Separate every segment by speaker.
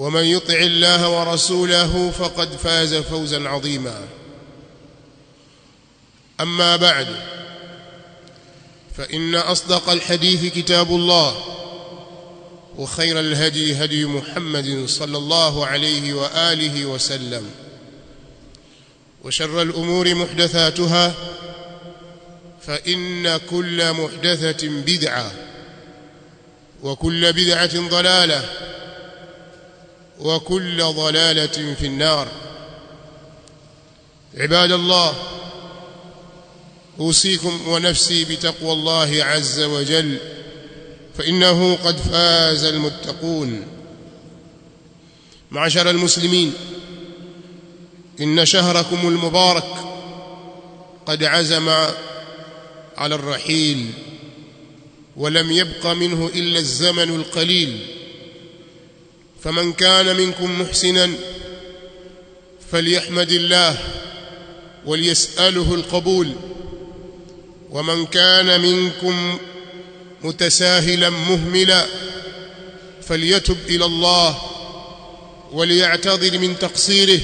Speaker 1: ومن يطع الله ورسوله فقد فاز فوزا عظيما. أما بعد فإن أصدق الحديث كتاب الله وخير الهدي هدي محمد صلى الله عليه وآله وسلم وشر الأمور محدثاتها فإن كل محدثة بدعة وكل بدعة ضلالة وكل ضلالة في النار. عباد الله أوصيكم ونفسي بتقوى الله عز وجل فإنه قد فاز المتقون. معشر المسلمين إن شهركم المبارك قد عزم على الرحيل ولم يبق منه إلا الزمن القليل. فمن كان منكم محسنا فليحمد الله وليسأله القبول. ومن كان منكم متساهلا مهملا فليتب إلى الله وليعتذر من تقصيره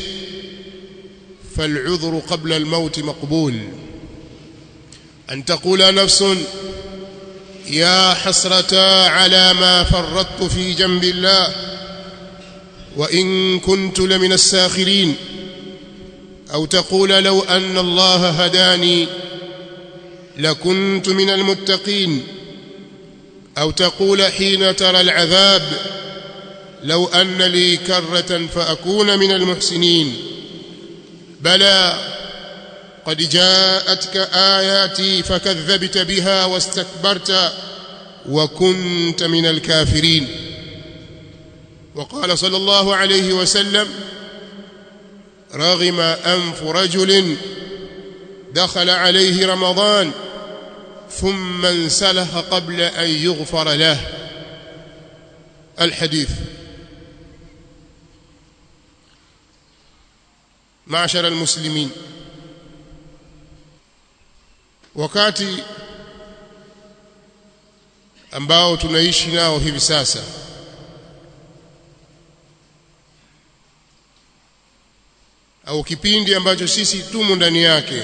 Speaker 1: فالعذر قبل الموت مقبول. أن تقول نفس يا حسرة على ما فرطت في جنب الله وإن كنت لمن الساخرين أو تقول لو أن الله هداني لكنت من المتقين أو تقول حين ترى العذاب لو أن لي كرة فأكون من المحسنين. بلى قد جاءتك آياتي فكذبت بها واستكبرت وكنت من الكافرين. وقال صلى الله عليه وسلم رغم أنف رجل دخل عليه رمضان ثم انسلخ قبل أن يغفر له. الحديث. معشر المسلمين wakati ambao tunaishi hivi sasa au kipindi ambacho sisi tumo ndani yake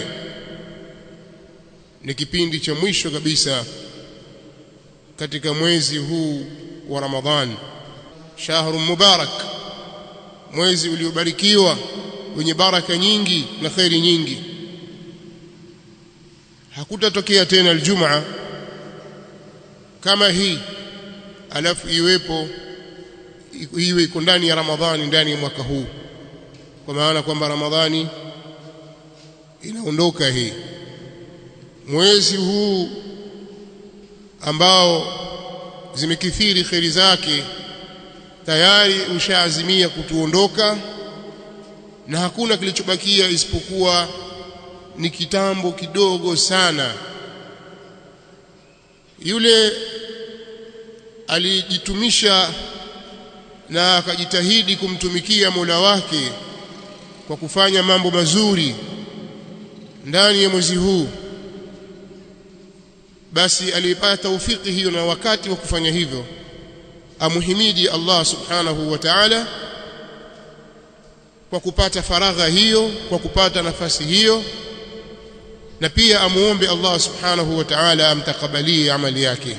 Speaker 1: ni kipindi cha mwisho kabisa katika mwezi huu wa Ramadhani shahru mubarak mwezi uliobarikiwa wenye baraka nyingi na khairi nyingi. Hakutatokea tena aljumaa kama hii alafu iwepo iwe iko ndani ya Ramadhani ndani ya mwaka huu kwa maana kwamba Ramadhani inaondoka hii. Mwezi huu ambao zimekithiri kheri zake tayari ushaazimia kutuondoka na hakuna kilichobakia isipokuwa ni kitambo kidogo sana. Yule alijitumisha na akajitahidi kumtumikia Mola wake kwa kufanya mambo mazuri ndani ya mwezi huu basi aliyepata taufiki hiyo na wakati wa kufanya hivyo. Amuhimidi Allah subhanahu wa ta'ala kwa kupata faragha hiyo kwa kupata nafasi hiyo na pia amuombe Allah subhanahu wa ta'ala amtakabalie amali yake.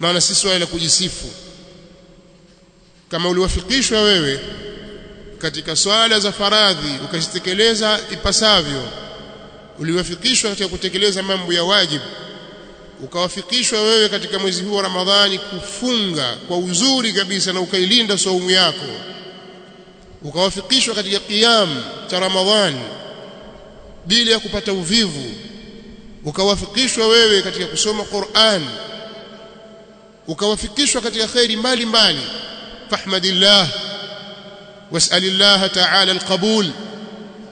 Speaker 1: Maana si swala la kujisifu. Kama uliwafikishwa wewe katika swala za faradhi ukazitekeleza ipasavyo uliwafikishwa katika kutekeleza mambo ya wajibu ukawafikishwa wewe katika mwezi huu wa Ramadhani kufunga kwa uzuri kabisa na ukailinda saumu yako ukawafikishwa katika qiyam cha Ramadhani bila ya kupata uvivu ukawafikishwa wewe katika kusoma Qur'an ukawafikishwa katika khairi mbalimbali fahmadillah was'alillah ta'ala alqabul.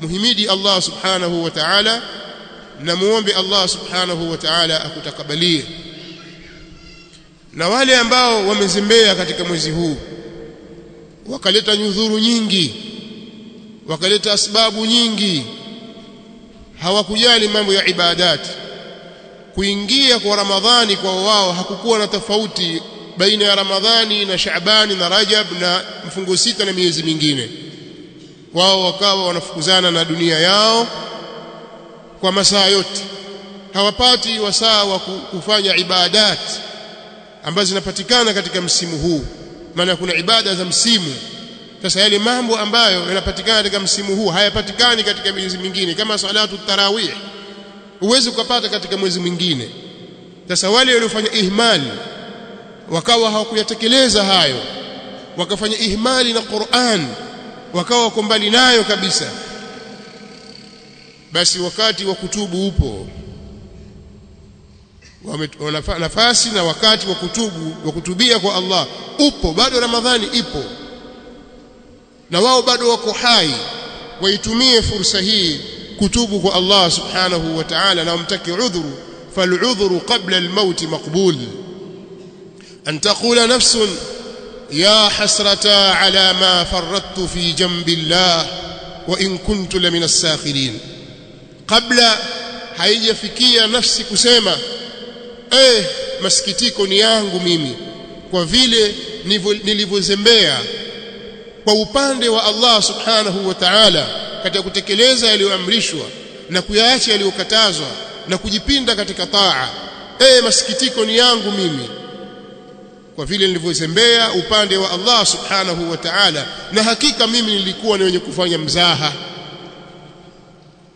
Speaker 1: Muhimidi Allah subhanahu wa ta'ala na muombe Allah subhanahu wa akutakabalie na wale ambao wamezembea katika mwezi huu wakaleta nyudhuru nyingi wakaleta sababu nyingi. Hawakujali mambo ya ibadati kuingia kwa Ramadhani kwa wao hakukuwa na tofauti baina ya Ramadhani na Shaabani na Rajab na mfungo sita na miezi mingine. Wao wakawa wanafukuzana na dunia yao kwa masaa yote. Hawapati wasaa wa kufanya ibadat ambazo zinapatikana katika msimu huu. Maana kuna ibada za msimu. Sasa yale mambo ambayo yanapatikana katika msimu huu hayapatikani katika miezi mingine kama salatu tarawih. Huwezi ukapata katika mwezi mwingine. Sasa wale waliofanya ihmali wakawa hawakuyatekeleza hayo wakafanya ihmali na Qur'an wakawa wako mbali nayo kabisa. Basi wakati wa kutubu upo nafasi na wakati wa kutubu wa kutubia kwa Allah upo bado Ramadhani ipo. Na wao bado wako hai waitumie fursa hii kutubu kwa Allah subhanahu wa ta'ala na wamtaki udhuru fal'udhuru qabla al-maut maqbul an تقول نفس ya hasrata على ma فرطت fi jambi الله wa in kuntu الساخرين. قبل haijafikia nafsi kusema eh masikitiko ni yangu mimi. Kwa vile nilivyozembea. Kwa upande wa Allah subhanahu wa ta'ala katika kutekeleza yaliyoamrishwa na kuyaacha yaliyokatazwa na kujipinda katika taa eh masikitiko ni yangu mimi kwa vile nilivyozembea upande wa Allah subhanahu wa ta'ala na hakika mimi nilikuwa ni wenye kufanya mzaha.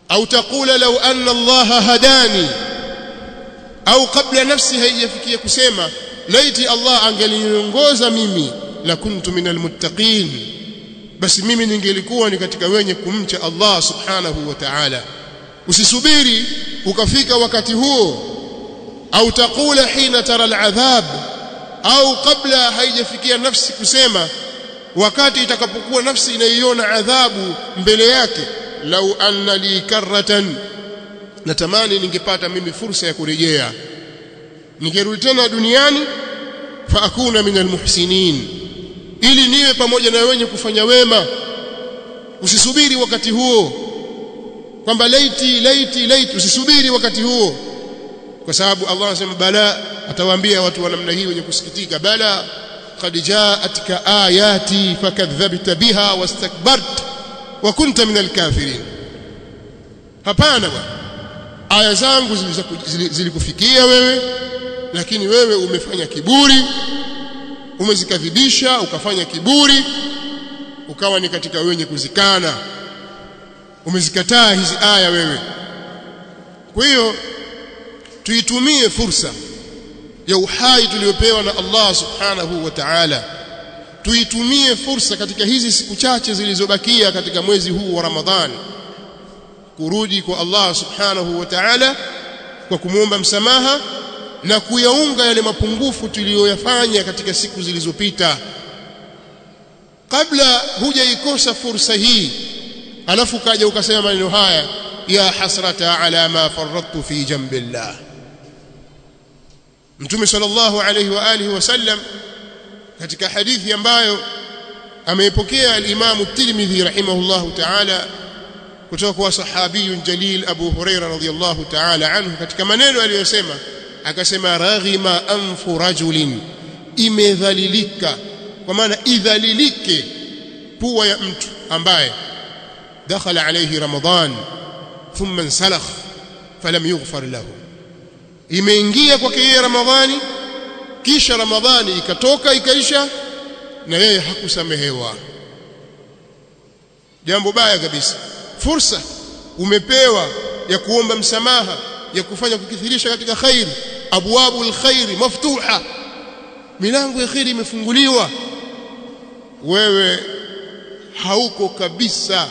Speaker 1: Au taqula law anna Allah hadani au kabla nafsi haijafikia kusema laiti Allah angeliniongoza mimi la kuntu minal muttaqin basi mimi ningelikuwa ni katika wenye kumcha Allah subhanahu wa ta'ala. Usisubiri ukafika wakati huo. Au taqula hina tara al'adhab au kabla haijafikia nafsi kusema wakati itakapokuwa nafsi inaiona adhabu mbele yake lau anna li karratan natamani ningepata mimi fursa ya kurejea. Ningerudi tena duniani fa akuna min almuhsinin ili niwe pamoja na wenye kufanya wema. Usisubiri wakati huo kwamba laiti laiti laiti usisubiri wakati huo kwa sababu Allah anasema bala atawaambia watu wa namna hii wenye kusikitika bala qad ja'atka ayati fakadhabta biha wastakbart wa kunta min alkafirin. Hapana bwana. Aya zangu zilikufikia wewe lakini wewe umefanya kiburi umezikadhibisha ukafanya kiburi ukawa ni katika wenye kuzikana. Umezikataa hizi aya wewe. Kwa hiyo tuitumie fursa ya uhai tuliyopewa na Allah subhanahu wa ta'ala. Tuitumie fursa katika hizi siku chache zilizobakia katika mwezi huu wa Ramadhani kurudi kwa Allah subhanahu wa ta'ala kwa kumwomba msamaha na kuyaunga yale mapungufu tuliyoyafanya katika siku zilizopita. Kabla hujaikosa fursa hii alafu kaja ukasema maneno haya ya hasrata ala ma faradtu fi jambillah Mtume sallallahu alayhi wa alihi wasallam katika hadithi ambayo ameipokea al-Imam at-Tirmidhi rahimahullahu ta'ala kutoka kwa sahabiyun jalil Abu Huraira radhiyallahu ta'ala anhu katika maneno aliyosema akasema raghima anfu rajulin imedhalilika kwa maana idhalilike pua ya mtu ambaye dakhala alayhi ramadhan thumma insalakh falam yughfar lahu imeingia kwake yeye ramadhani kisha ramadhani ikatoka ikaisha na yeye hakusamehewa. Jambo baya kabisa. Fursa umepewa ya kuomba msamaha ya kufanya kukithirisha katika khairi abwabu alkhairi maftuha. Milango ya khairi imefunguliwa. Wewe hauko kabisa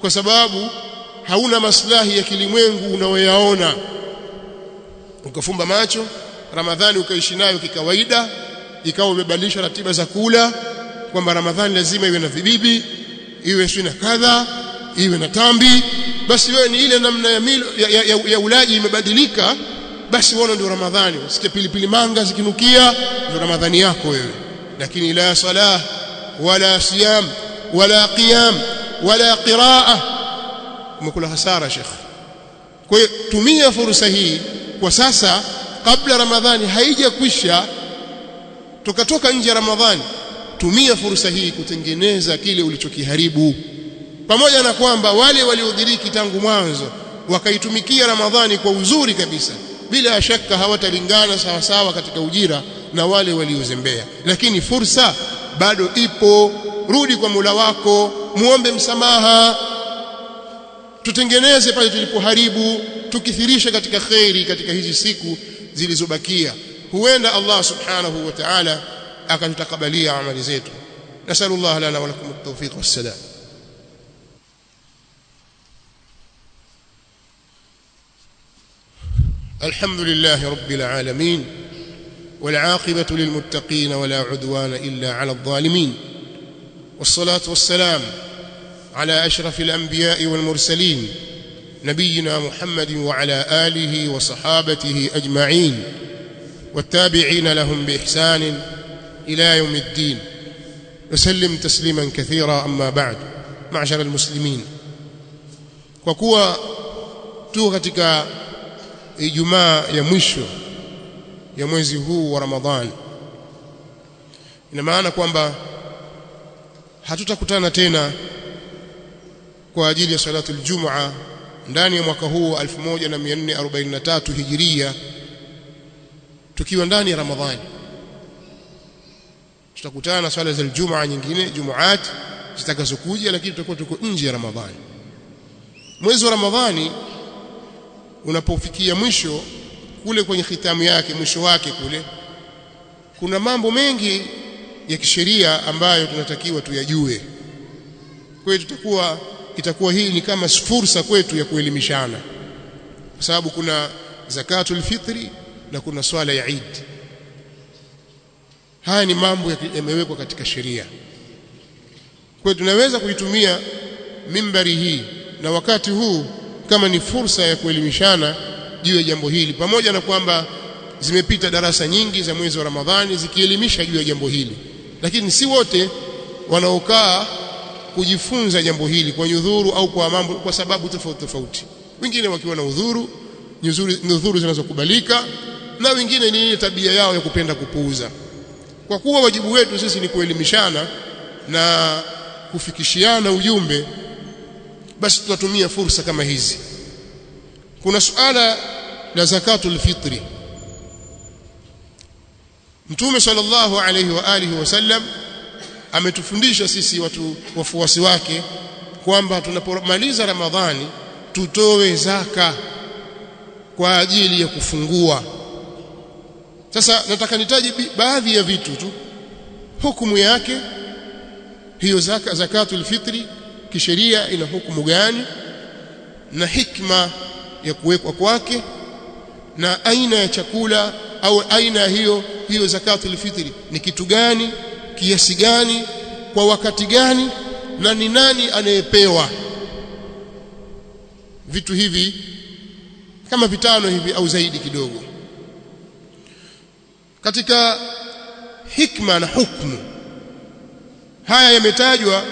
Speaker 1: kwa sababu hauna maslahi ya kilimwengu unaoyaona ukafumba macho ramadhani ukaishi nayo kikawaida ikawa umebadilisha ratiba za kula kwamba ramadhani lazima iwe na vibibi iwe si na kadha iwe na tambi. Basi wewe ni ile namna ya, ya, ya, ya, ya ulaji imebadilika basi wewe ndio ramadhani. Usikie pilipili manga zikinukia ndio ramadhani yako wewe. Lakini la salah wala siyam wala qiyam wala qiraa. Umekula hasara shekh kwa hiyo tumia fursa hii kwa sasa kabla ramadhani haijakwisha tukatoka nje ya ramadhani tumia fursa hii kutengeneza kile ulichokiharibu. Pamoja na kwamba wale waliodiriki tangu mwanzo wakaitumikia ramadhani kwa uzuri kabisa bila shaka hawatalingana sawa sawa katika ujira na wale waliozembea. Lakini fursa bado ipo. Rudi kwa mula wako muombe msamaha tutengeneze pale tulipoharibu tukithirisha katika khairi katika hizi siku zilizobakia huenda Allah subhanahu wa ta'ala akatutakabalia amali zetu nasallallahu lana wa lakum at-tawfiq was-salam الحمد لله رب العالمين والعاقبة للمتقين ولا عدوان إلا على الظالمين والصلاة والسلام على أشرف الأنبياء والمرسلين نبينا محمد وعلى آله وصحابته أجمعين والتابعين لهم بإحسان إلى يوم الدين. وسلم تسليما كثيرا أما بعد معشر المسلمين. وكوا tu katika Ijumaa ya mwisho ya mwezi huu wa Ramadhani hatutakutana tena kwa ajili ya salatu aljum'a ndani ya mwaka huu 1443 hijiria tukiwa ndani ya Ramadhani. Tutakutana na swala za aljum'a nyingine jumuat zitakazokuja lakini tutakuwa tuko nje ya Ramadhani. Mwezi wa Ramadhani unapofikia mwisho kule kwenye khitamu yake mwisho wake kule kuna mambo mengi ya kisheria ambayo tunatakiwa tuyajue. Kwa hiyo tutakuwa itakuwa hii ni kama fursa kwetu ya kuelimishana. Kwa sababu kuna zakatul fitri na kuna swala ya Eid. Haya ni mambo yamewekwa katika sheria. Kwa tunaweza kuitumia mimbari hii na wakati huu kama ni fursa ya kuelimishana juu ya jambo hili. Pamoja na kwamba zimepita darasa nyingi za mwezi wa Ramadhani zikielimisha juu ya jambo hili. Lakini si wote wanaokaa kujifunza jambo hili kwa nyudhuru au kwa mambo kwa sababu tofauti tofauti. Wengine wakiwa na udhuru nyudhuru zinazokubalika na wengine ni ile tabia yao ya kupenda kupuuza. Kwa kuwa wajibu wetu sisi ni kuelimishana na kufikishiana ujumbe basi tutatumia fursa kama hizi. Kuna suala la zakatul fitri. Mtume sallallahu alayhi wa alihi wasallam ametufundisha sisi watu wafuasi wake kwamba tunapomaliza Ramadhani tutoe zaka kwa ajili ya kufungua. Sasa nataka nitaji baadhi ya vitu tu. Hukumu yake hiyo zaka zakatul fitri kisheria ina hukumu gani na hikma ya kuwekwa kwake na aina ya chakula au aina hiyo hiyo zakatul fitri ni kitu gani kiasi gani kwa wakati gani na ni nani anayepewa. Vitu hivi kama vitano hivi au zaidi kidogo. Katika hikma na hukmu haya yametajwa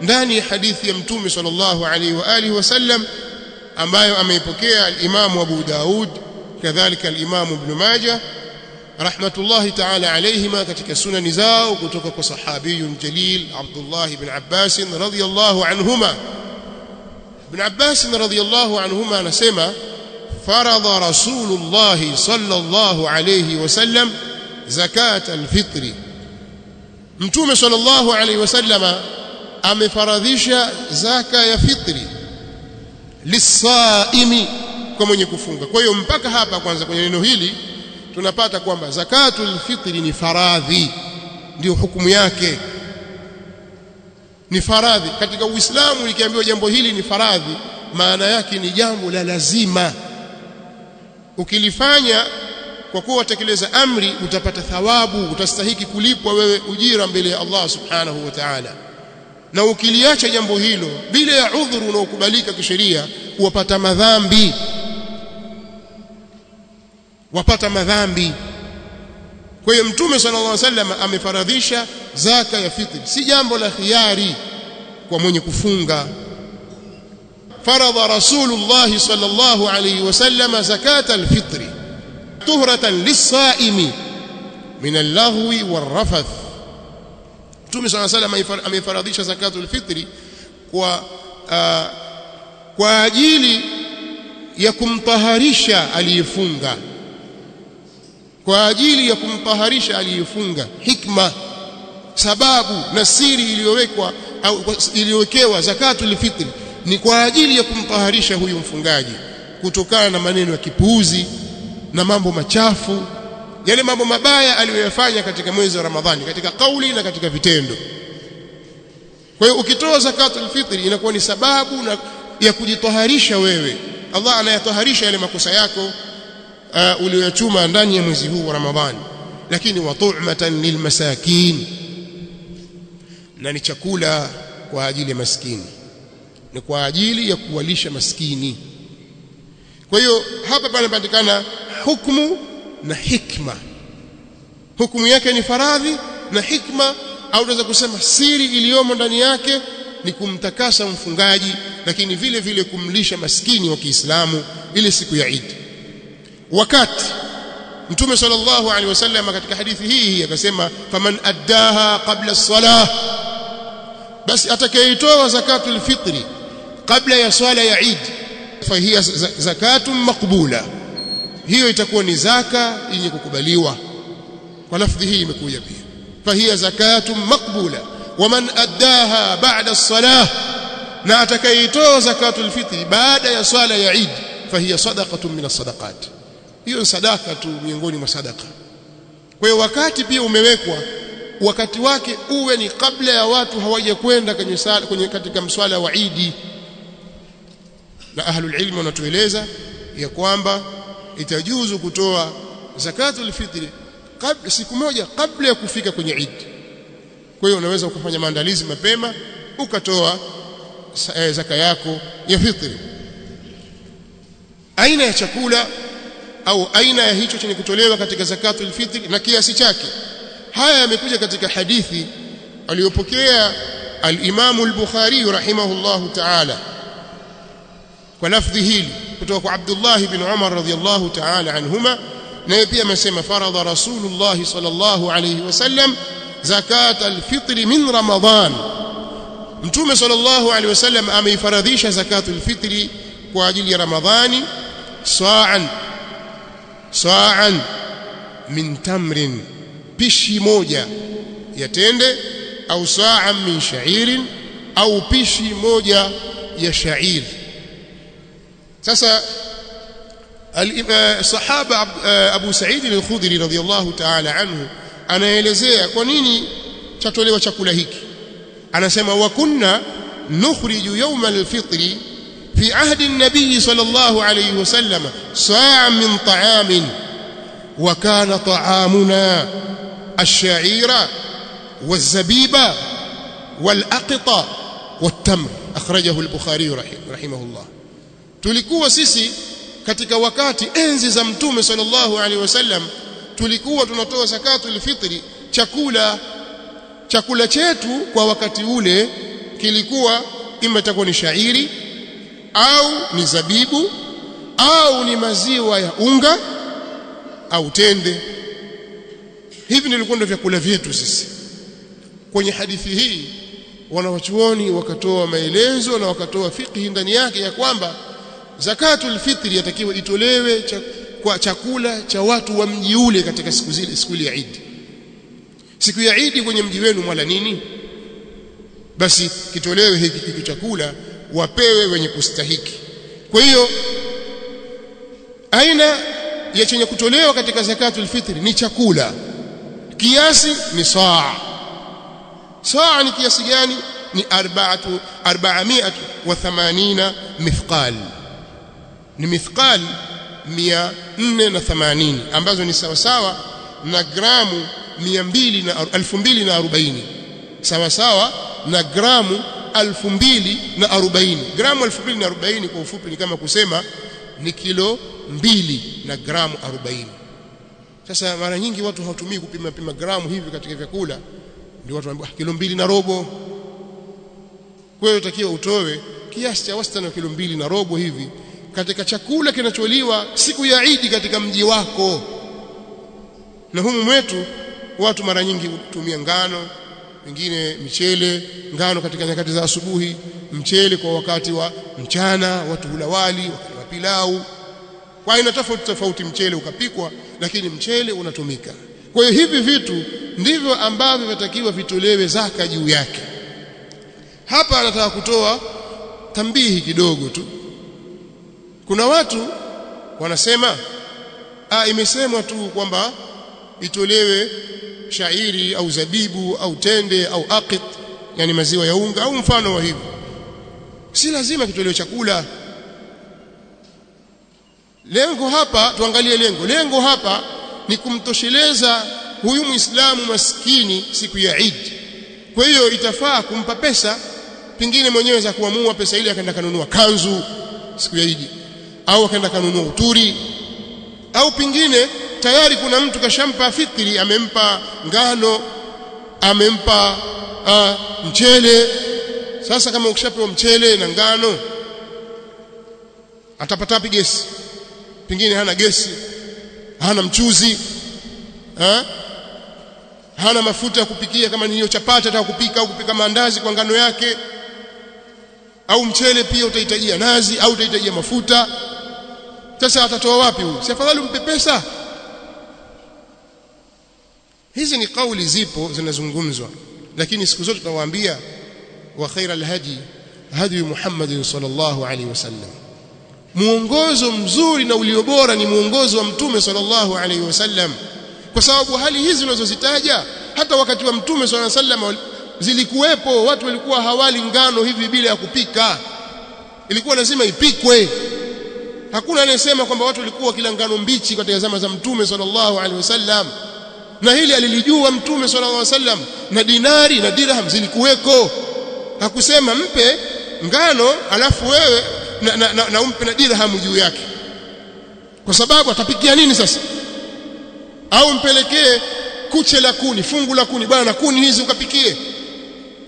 Speaker 1: ndani ya hadithi ya mtume sallallahu alaihi wa alihi wasallam ambayo ameipokea al-Imam Abu Daud kadhalika al-Imam Ibn Majah rahmatullahi ta'ala alayhima katika sunani zao kutoka kwa sahabiyun jalil Abdullah ibn Abbas radhiyallahu anhuma Ibn Abbas radhiyallahu anhuma anasema faradha Rasulullah sallallahu alayhi wasallam zakat al-fitr Mtume sallallahu alayhi wasallama amefaradhisha zaka ya fitri lisaimi kwa mwenye kufunga kwa hiyo mpaka hapa kwanza kwenye neno hili tunapata kwamba zakatul fitri ni faradhi ndio hukumu yake. Ni faradhi. Katika uislamu likiambiwa jambo hili ni faradhi maana yake ni jambo la lazima. Ukilifanya kwa kuwa watekeleza amri utapata thawabu utastahiki kulipwa wewe ujira mbele ya Allah subhanahu wa ta'ala. Na ukiliacha jambo hilo bila ya udhuru unaokubalika kisheria wapata madhambi wapata madhambi. Kwa hiyo mtume sallallahu alaihi wasallam amefaradhisha zaka ya fitri si jambo la khiari kwa mwenye kufunga. Faradha rasulullah sallallahu alaihi wasallam zakata alfitr tuhratan lisaimi min allahwi warrafath. Mtume sallallahu alaihi wasallam amefaradhisha zakatu fitri kwa uh, kwa ajili ya kumtaharisha aliyefunga kwa ajili ya kumtaharisha aliyefunga hikma sababu na siri iliyowekwa au iliyowekewa zakatul fitri ni kwa ajili ya kumtaharisha huyu mfungaji kutokana na maneno ya kipuuzi na mambo machafu yale mambo mabaya aliyoyafanya katika mwezi wa Ramadhani katika kauli na katika vitendo. Kwa hiyo ukitoa zakatu fitri inakuwa ni sababu na ya kujitaharisha wewe. Allah anayataharisha yale makosa yako uh, uliyoyachuma ndani ya mwezi huu wa Ramadhani. Lakini wa tu'matan lilmasakin, na ni chakula kwa ajili ya maskini, ni kwa ajili ya kuwalisha maskini. Kwa hiyo hapa panapatikana hukumu na hikma hukumu yake ni faradhi na hikma au unaweza kusema siri iliyomo ndani yake ni kumtakasa mfungaji lakini vile vile kumlisha maskini wa Kiislamu ile siku ya Eid wakati Mtume sallallahu alaihi wasallam katika hadithi hii akasema faman addaha qabla as-salah basi atakayeitoa zakatul fitri kabla ya swala ya Eid fahiya zakatun maqbula hiyo itakuwa ni zaka yenye kukubaliwa kwa lafdhi hii imekuja pia fahiya zakatun maqbula waman addaha ba'da as-salah na atakayeitoa zakatul fitri baada ya swala ya Eid fahiya sadaqatun min as-sadaqat hiyo ni sadaka tu miongoni mwa sadaka. Kwa hiyo wakati pia umewekwa wakati wake uwe ni kabla ya watu hawajakwenda kwenye sala kwenye katika mswala wa Idi na ahlul ilm wanatueleza ya kwamba itajuzu kutoa zakatul fitri kabla siku moja kabla ya kufika kwenye Idi Kwa hiyo unaweza ukafanya maandalizi mapema ukatoa eh, zaka yako ya fitri. Aina ya chakula au aina ya hicho chenye kutolewa katika zakatul fitri na kiasi chake. Haya yamekuja katika hadithi aliyopokea al-Imam al-Bukhari rahimahullahu ta'ala. Kwa lafdhi hili kutoka kwa Abdullah ibn Umar radhiyallahu ta'ala anhuma naye pia amesema faradha Rasulullah sallallahu alayhi wasallam zakat alfitri min Ramadhan Mtume sallallahu alayhi wasallam ameifaradhisha zakatul fitri kwa ajili ya Ramadhani sa'an sa'an min tamrin pishi moja ya tende au sa'an min sha'irin au pishi moja ya sha'ir sasa sahaba Abu Sa'id al-Khudri radhiyallahu ta'ala anhu anaelezea kwa nini chatolewa chakula hiki anasema wa kunna nukhriju yawm al-fitr fi ahdi an-nabiy sallallahu alayhi wasallam sa'an min ta'amin wa kana ta'amuna ash-sha'ira waz-zabiba wal-aqta wat-tamr akhrajahu al-Bukhari rahimahullah tulikuwa sisi katika wakati enzi za mtume sallallahu alaihi wasallam tulikuwa tunatoa zakatul fitri chakula chakula chetu kwa wakati ule kilikuwa ima itakuwa ni shairi au ni zabibu au ni maziwa ya unga au tende. Hivi ndivyo ndio vyakula vyetu sisi. Kwenye hadithi hii wanawachuoni wakatoa maelezo na wakatoa fikhi ndani yake ya kwamba zakatul fitri yatakiwa itolewe cha, kwa chakula cha watu wa mji ule katika siku zile siku ya Eid. Siku ya Eid kwenye mji wenu mwala nini? Basi kitolewe hiki kitu chakula wapewe wenye kustahiki. Kwa hiyo aina ya chenye kutolewa katika zakatul fitri ni chakula. Kiasi ni saa. Saa ni kiasi gani? Ni arba'atu 480 mithqal. Ni mithqal 480 ambazo ni sawa sawa na gramu 200 na 2040 sawa sawa na gramu 2040 gramu 2040 kwa ufupi ni kama kusema ni kilo mbili na gramu 40 sasa mara nyingi watu hawatumii kupima pima gramu hivi katika vyakula. Ndio watu wanaambia kilo mbili na robo. Kwa hiyo utakiwa utoe kiasi cha wastani wa kilo mbili na robo hivi katika chakula kinacholiwa siku ya Idi katika mji wako. Na humu mwetu watu mara nyingi hutumia ngano wengine michele ngano katika nyakati za asubuhi mchele kwa wakati wa mchana watu hula wali wakati wa pilau. Kwa aina tofauti tofauti mchele ukapikwa lakini mchele unatumika. Kwa hiyo hivi vitu ndivyo ambavyo vinatakiwa vitolewe zaka juu yake. Hapa anataka kutoa tambihi kidogo tu. Kuna watu wanasema ah imesemwa tu kwamba itolewe shairi au zabibu au tende au aqit yani maziwa ya unga au mfano wa hivyo. Si lazima kitolewe chakula. Lengo hapa tuangalie lengo. Lengo hapa ni kumtosheleza huyu muislamu maskini siku ya Eid. Kwa hiyo itafaa kumpa pesa pengine mwenyewe za kuamua pesa ile akaenda kanunua kanzu siku ya Eid au akaenda kanunua uturi au pingine tayari kuna mtu kashampa fitri amempa ngano amempa uh, mchele. Sasa kama ukishapewa mchele na ngano atapata wapi gesi? Pengine hana gesi hana mchuzi ha? hana mafuta ya kupikia kama niyo chapati ataka kupika au kupika maandazi kwa ngano yake. Au mchele pia utahitajia nazi au utahitajia mafuta. Sasa atatoa wapi huyu? Si afadhali umpe pesa hizi ni kauli zipo zinazungumzwa. Lakini siku zote tutawaambia wa khaira alhadi hadi Muhammad sallallahu alaihi wasallam. Muongozo mzuri na ulio bora ni muongozo wa mtume sallallahu alaihi wasallam. Kwa sababu hali hizi unazozitaja hata wakati wa mtume sallallahu alaihi wasallam zilikuwepo watu walikuwa hawali ngano hivi bila ya kupika. Ilikuwa lazima ipikwe. Hakuna anayesema kwamba watu walikuwa kila ngano mbichi katika zama za mtume sallallahu alaihi wasallam na hili alilijua mtume sallallahu alaihi wasallam na dinari na dirham zilikuweko. Hakusema mpe ngano alafu wewe na, na, na, na umpe na dirham juu yake. Kwa sababu atapikia nini sasa? Au mpelekee kuche la kuni fungu la kuni bwana kuni hizi ukapikie.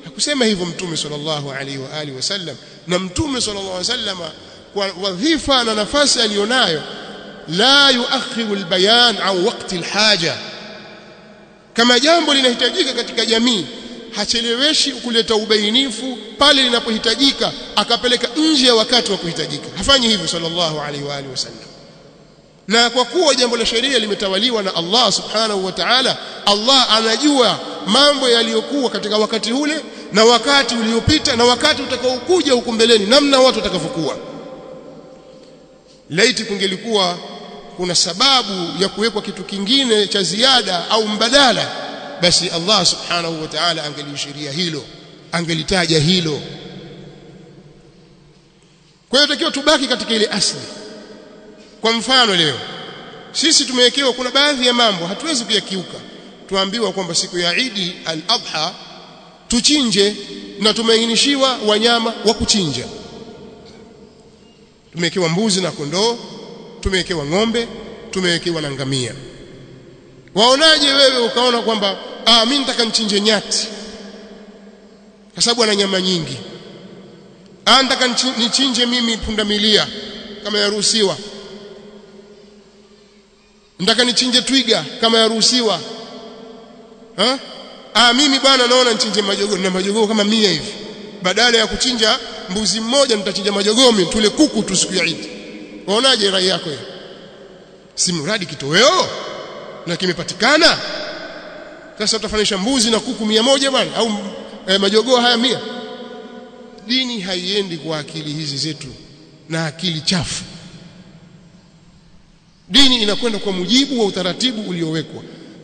Speaker 1: Hakusema hivyo mtume sallallahu alaihi wa alihi wasallam. Na mtume sallallahu alaihi wasallam kwa wadhifa na nafasi alionayo la yuakhiru albayan au waqti alhaja kama jambo linahitajika katika jamii hacheleweshi kuleta ubainifu pale linapohitajika akapeleka nje ya wakati wa kuhitajika. Hafanyi hivyo sallallahu alaihi wa alihi wasallam. Na kwa kuwa jambo la sheria limetawaliwa na Allah subhanahu wa ta'ala Allah anajua mambo yaliyokuwa katika wakati ule na wakati uliopita na wakati utakaokuja huko mbeleni namna watu watakavyokuwa. Laiti kungelikuwa kuna sababu ya kuwekwa kitu kingine cha ziada au mbadala basi Allah subhanahu wa ta'ala angeliishiria hilo angelitaja hilo. Kwa hiyo takiwa tubaki katika ile asli. Kwa mfano leo sisi tumewekewa kuna baadhi ya mambo hatuwezi kuyakiuka. Tuambiwa kwamba siku ya Idi al-Adha tuchinje na tumeainishiwa wanyama wa kuchinja. Tumewekewa mbuzi na kondoo tumewekewa ng'ombe tumewekewa na ngamia. Waonaje wewe ukaona kwamba ah mimi nataka nichinje nyati? Kwa sababu ana nyama nyingi. Ah nataka nichinje mimi pundamilia kama yaruhusiwa. Nataka nichinje twiga kama yaruhusiwa. Ha? Ah mimi bwana naona nichinje majogoo na majogoo kama mia hivi. Badala ya kuchinja mbuzi mmoja nitachinja majogoo tule kuku tu siku ya Eid waonaje rai yako hiyo? Si mradi kitoweo na kimepatikana? Sasa utafanisha mbuzi na kuku moja bwana au eh, majogoo haya mia? Dini haiendi kwa akili hizi zetu na akili chafu. Dini inakwenda kwa mujibu wa utaratibu uliowekwa.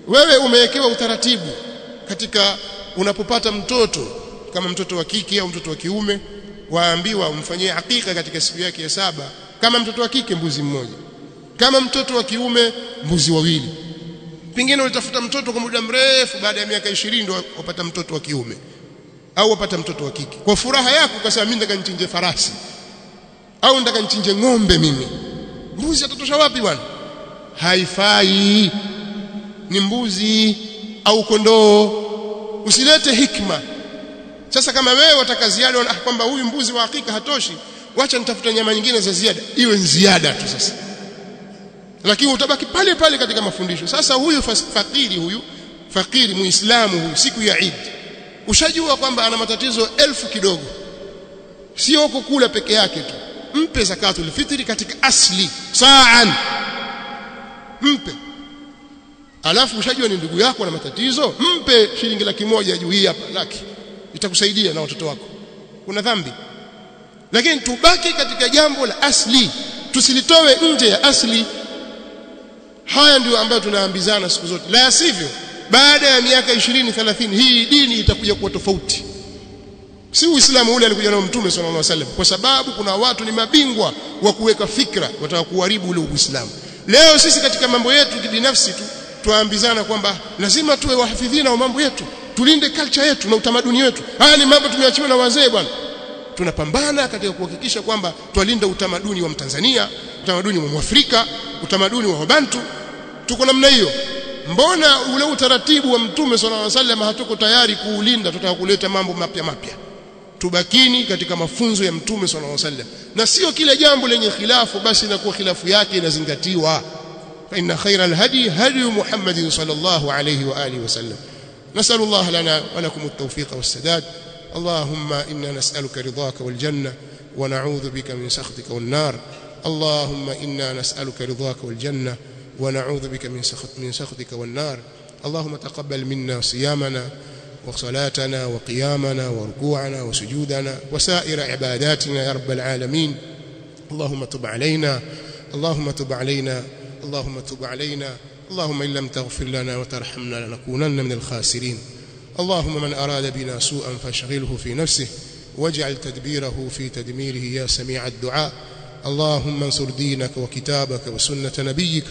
Speaker 1: Wewe umewekewa utaratibu katika unapopata mtoto kama mtoto wa kike au mtoto wa kiume waambiwa umfanyie hakika katika siku yake ya saba kama mtoto wa kike mbuzi mmoja. Kama mtoto wa kiume mbuzi wawili. Pengine ulitafuta mtoto kwa muda mrefu baada ya miaka 20 ndio wapata mtoto wa kiume. Au wapata mtoto wa kike. Kwa furaha yako ukasema mimi nataka nichinje farasi. Au nataka nichinje ng'ombe mimi. Mbuzi atatosha wapi bwana? Haifai. Ni mbuzi au kondoo. Usilete hikma. Sasa kama wewe wataka ziada ah, kwamba huyu mbuzi wa hakika hatoshi wacha nitafuta nyama nyingine za ziada. Iwe ziada tu sasa. Lakini utabaki pale pale katika mafundisho. Sasa huyu fakiri huyu fakiri muislamu huyu siku ya Eid. Ushajua kwamba ana matatizo elfu kidogo. Sio huko kula peke yake tu. Mpe zakatul fitri katika asli saan. Mpe. Alafu ushajua ni ndugu yako na matatizo mpe shilingi laki moja juu hii hapa laki. Itakusaidia na watoto wako. Kuna dhambi lakini tubaki katika jambo la asli. Tusilitowe nje ya asli. Haya ndio ambayo tunaambizana siku zote. La sivyo baada ya miaka 20 30 hii dini itakuja kuwa tofauti. Si uislamu ule alikuja nao mtume sallallahu alaihi wasallam. Kwa sababu kuna watu ni mabingwa wa kuweka fikra wataka kuharibu ule uislamu. Leo sisi katika mambo yetu kibinafsi tu tuambizana kwamba lazima tuwe wahafidhina wa mambo yetu. Tulinde culture yetu na utamaduni wetu. Haya ni mambo tumeachiwa na wazee bwana tunapambana katika kuhakikisha kwamba twalinda utamaduni wa Mtanzania utamaduni wa Mwafrika utamaduni wa Wabantu tuko namna hiyo mbona ule utaratibu wa mtume sallallahu alaihi wasallam hatuko tayari kuulinda tutaka kuleta mambo mapya mapya tubakini katika mafunzo ya mtume sallallahu alaihi wasallam na sio kila jambo lenye khilafu basi inakuwa khilafu yake inazingatiwa fa inna khayra alhadi hadi muhammadin sallallahu alaihi wa alihi wasallam نسأل الله لنا ولكم التوفيق والسداد اللهم إنا نسألك رضاك والجنة ونعوذ بك من سخطك والنار. اللهم إنا نسألك رضاك والجنة ونعوذ بك من سخط من سخطك والنار. اللهم تقبل منا صيامنا وصلاتنا وقيامنا وركوعنا وسجودنا وسائر عباداتنا يا رب العالمين. اللهم تب علينا اللهم تب علينا اللهم تب علينا اللهم إن لم تغفر لنا وترحمنا لنكونن من الخاسرين. اللهم من أراد بنا سوءا فاشغله في نفسه واجعل تدبيره في تدميره يا سميع الدعاء. اللهم انصر دينك وكتابك وسنة نبيك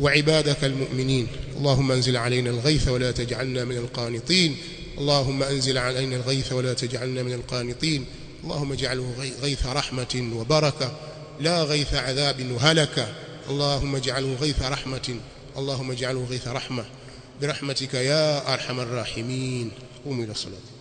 Speaker 1: وعبادك المؤمنين. اللهم انزل علينا الغيث ولا تجعلنا من القانطين. اللهم انزل علينا الغيث ولا تجعلنا من القانطين. اللهم اجعله غيث رحمة وبركة لا غيث عذاب وهلكة اللهم اجعله غيث رحمة اللهم اجعله غيث رحمة. برحمتك يا أرحم الراحمين. قوموا إلى الصلاة